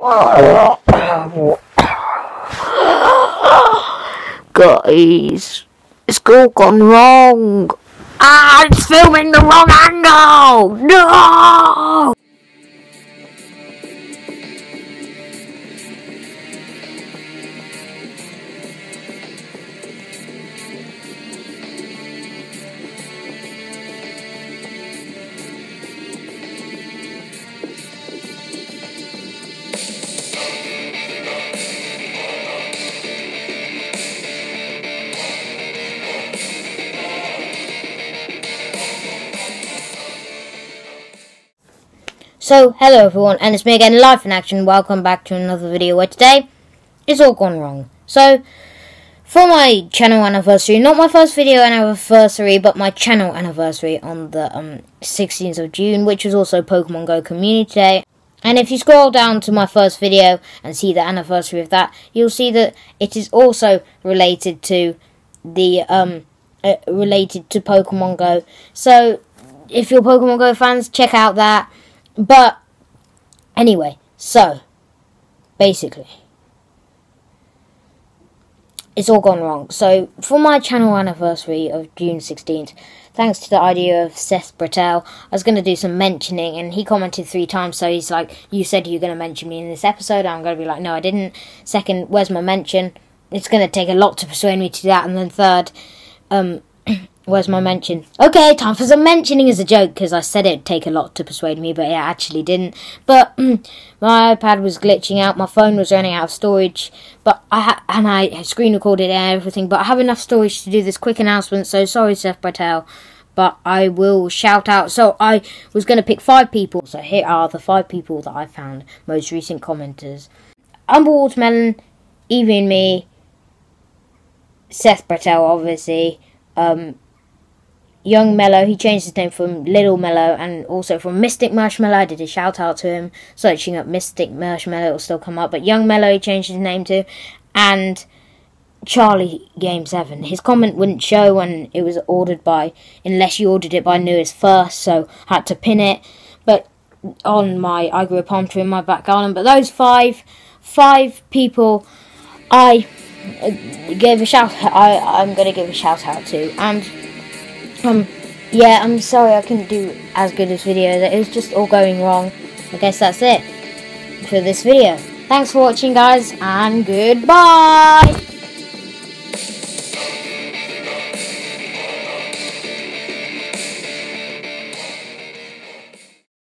Guys, it's all gone wrong. Ah, it's filming the wrong angle. No. So, hello everyone, and it's me again, Life and Action. Welcome back to another video where today it's all gone wrong. So, for my channel anniversary, not my first video anniversary, but my channel anniversary on the um, 16th of June, which was also Pokemon Go Community Day. And if you scroll down to my first video and see the anniversary of that, you'll see that it is also related to the um uh, related to Pokemon Go. So, if you're Pokemon Go fans, check out that. But anyway, so basically, it's all gone wrong. So for my channel anniversary of June 16th, thanks to the idea of Seth Brettell, I was going to do some mentioning, and he commented three times. So he's like, "You said you're going to mention me in this episode." I'm going to be like, "No, I didn't." Second, where's my mention? It's going to take a lot to persuade me to do that. And then third, um, Where's my mention? Okay, time for some mentioning as a joke because I said it'd take a lot to persuade me, but it actually didn't. But my iPad was glitching out, my phone was running out of storage, but I ha- and I screen recorded everything, but I have enough storage to do this quick announcement. So sorry, Seth Brettell, but I will shout out. So I was going to pick five people. So here are the five people that I found most recent commenters: Umber Watermelon, Evie and me, Seth Brettell, obviously. Um, Young Mellow, he changed his name from Little Mellow and also from Mystic Marshmallow. I did a shout out to him. Searching up Mystic Marshmallow, it'll still come up. But Young Mellow, he changed his name to. And Charlie Game 7. His comment wouldn't show when it was ordered by, unless you ordered it by Newest first, so I had to pin it. But on my, I grew a palm tree in my back garden. But those five, five people, I uh, gave a shout. I I'm gonna give a shout out to and yeah, I'm sorry I couldn't do as good as video. It was just all going wrong. I guess that's it for this video. Thanks for watching, guys, and goodbye!